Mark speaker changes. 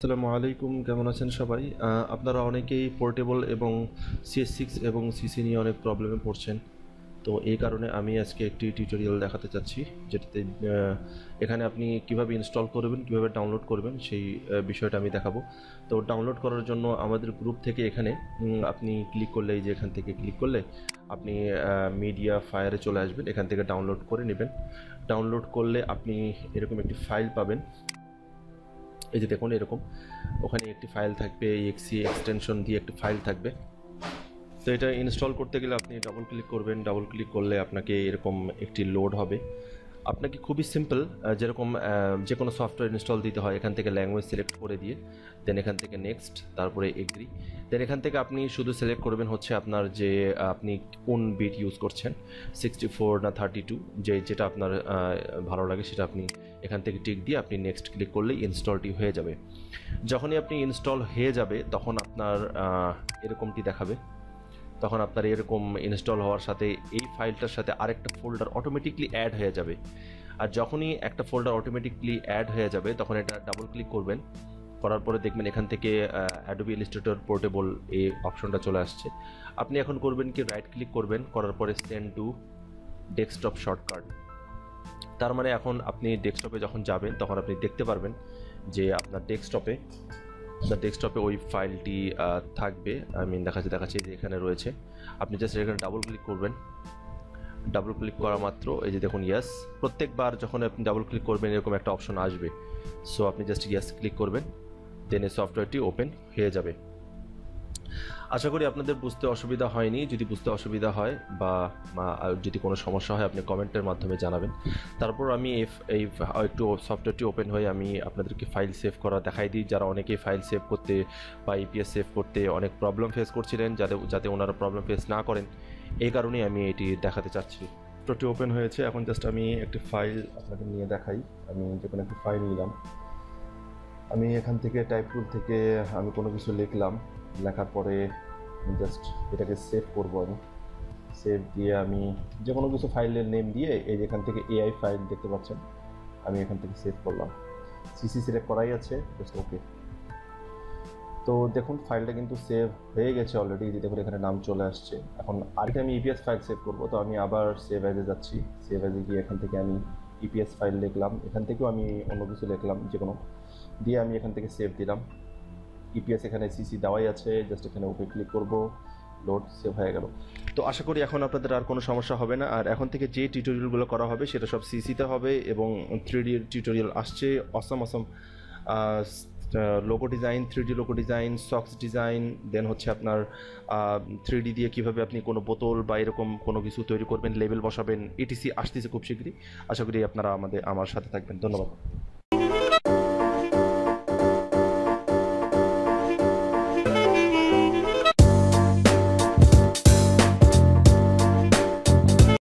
Speaker 1: আসসালামু আলাইকুম, কেমন আছেন সবাই? আপনারা অনেকেই পোর্টেবল এবং সিএস সিক্স এবং সিসি নিয়ে অনেক প্রবলেমে পড়ছেন। তো এই কারণে আমি আজকে একটি টিউটোরিয়াল দেখাতে চাচ্ছি, যেটাতে এখানে আপনি কীভাবে ইনস্টল করবেন, কীভাবে ডাউনলোড করবেন, সেই বিষয়টা আমি দেখাবো। তো ডাউনলোড করার জন্য আমাদের গ্রুপ থেকে এখানে আপনি ক্লিক করলে যে এখান থেকে ক্লিক করলে, আপনি মিডিয়া ফায়ারে চলে আসবেন। এখান থেকে ডাউনলোড করে নেবেন। ডাউনলোড করলে আপনি এরকম একটি ফাইল পাবেন। এই যে দেখুন, এরকম। ওখানে একটি ফাইল থাকবে এক্সি এক্সটেনশন দিয়ে একটি ফাইল থাকবে। তো এটা ইনস্টল করতে গেলে আপনি ডাবল ক্লিক করবেন। ডাবল ক্লিক করলে আপনাকে এরকম একটি লোড হবে। আপনাকে খুবই সিম্পল যেরকম যে কোনো সফটওয়্যার ইনস্টল দিতে হয়, এখান থেকে ল্যাঙ্গুয়েজ সিলেক্ট করে দিয়ে দেন এখান থেকে নেক্সট তারপরে এগ্রি দেন এখান থেকে আপনি শুধু সিলেক্ট করবেন হচ্ছে আপনার যে, আপনি কোন বিট ইউজ করছেন সিক্সটি ফোর না থার্টি টু যে, যেটা আপনার ভালো লাগে সেটা আপনি এখান থেকে টিক দিয়ে আপনি নেক্সট ক্লিক করলে ইনস্টলটি হয়ে যাবে। যখনই আপনি ইনস্টল হয়ে যাবে, তখন আপনার এরকমটি দেখাবে। তখন আপনার এরকম ইনস্টল হওয়ার সাথে এই ফাইলটার সাথে আরেকটা ফোল্ডার অটোমেটিকলি অ্যাড হয়ে যাবে। আর যখনই একটা ফোল্ডার অটোমেটিকলি অ্যাড হয়ে যাবে, তখন এটা ডাবল ক্লিক করবেন। করার পরে দেখবেন এখান থেকে অ্যাডোবি ইলিস্ট্রেটর পোর্টেবল এই অপশনটা চলে আসছে। আপনি এখন করবেন কি? রাইট ক্লিক করবেন। করার পরে সেন্ড টু ডেস্কটপ শর্টকাট তার মানে এখন আপনি ডেস্কটপে যখন যাবেন, তখন আপনি দেখতে পারবেন যে আপনার ডেস্কটপে ডেস্কটপে ওই ফাইলটি থাকবে। আমি দেখাচ্ছি, দেখাচ্ছে যে এখানে রয়েছে। আপনি জাস্ট এখানে ডাবল ক্লিক করবেন। ডাবল ক্লিক করা মাত্র, এই যে দেখুন ইয়াস প্রত্যেকবার যখন আপনি ডাবল ক্লিক করবেন, এরকম একটা অপশন আসবে। সো আপনি জাস্ট ইয়াস ক্লিক করবেন। দেন এই সফটওয়্যারটি ওপেন হয়ে যাবে। আশা করি আপনাদের বুঝতে অসুবিধা হয়নি। যদি বুঝতে অসুবিধা হয় বা যদি কোনো সমস্যা হয়, আপনি কমেন্টের মাধ্যমে জানাবেন। তারপর আমি এই এই একটু সফটওয়্যারটি ওপেন হয়ে আমি আপনাদেরকে ফাইল সেভ করা দেখাই দিই। যারা অনেকেই ফাইল সেভ করতে বা ইপিএস সেভ করতে অনেক প্রবলেম ফেস করছিলেন, যাতে যাতে ওনারা প্রবলেম ফেস না করেন, এই কারণেই আমি এটি দেখাতে চাচ্ছি। সফটওয়্যারটি ওপেন হয়েছে। এখন জাস্ট আমি একটি ফাইল আপনাকে নিয়ে দেখাই। আমি যে কোনো একটি ফাইল নিলাম। আমি এখান থেকে টাইপ থেকে আমি কোনো কিছু লিখলাম। লেখার পরে জাস্ট এটাকে সেভ করব আমি। সেভ দিয়ে আমি যে কোনো কিছু ফাইলের নেম দিয়ে এই যে এখান থেকে এআই ফাইল দেখতে পাচ্ছেন, আমি এখান থেকে সেভ করলাম। সিসি সিলেক্ট করাই আছে জাস্ট ওকে তো দেখুন ফাইলটা কিন্তু সেভ হয়ে গেছে অলরেডি দেখুন, এখানে নাম চলে আসছে। এখন আরেকটা আমি ইপিএস ফাইল সেভ করব, তো আমি আবার সেভ অ্যাজে যাচ্ছি। সেভ অ্যাজে গিয়ে এখান থেকে আমি ইপিএস ফাইল লিখলাম এখান থেকেও আমি অন্য কিছু লিখলাম যে কোনো। দিয়ে আমি এখান থেকে সেভ দিলাম। ইপিএস এখানে সিসি দেওয়াই আছে জাস্ট এখানে ওকে ক্লিক করব লোড সেভ হয়ে গেল। তো আশা করি এখন আপনাদের আর কোনো সমস্যা হবে না। আর এখন থেকে যে টিউটোরিয়ালগুলো করা হবে, সেটা সব সিসিতে হবে এবং থ্রি ডি টিউটোরিয়াল আসছে। Awesome awesome logo design three D logo design socks design then হচ্ছে আপনার থ্রি ডি দিয়ে কীভাবে আপনি কোনো বোতল বা এরকম কোনো কিছু তৈরি করবেন লেবেল বসাবেন ইটিসি আসতেছে খুব শীঘ্রই। আশা করি আপনারা আমাদের, আমার সাথে থাকবেন। ধন্যবাদ।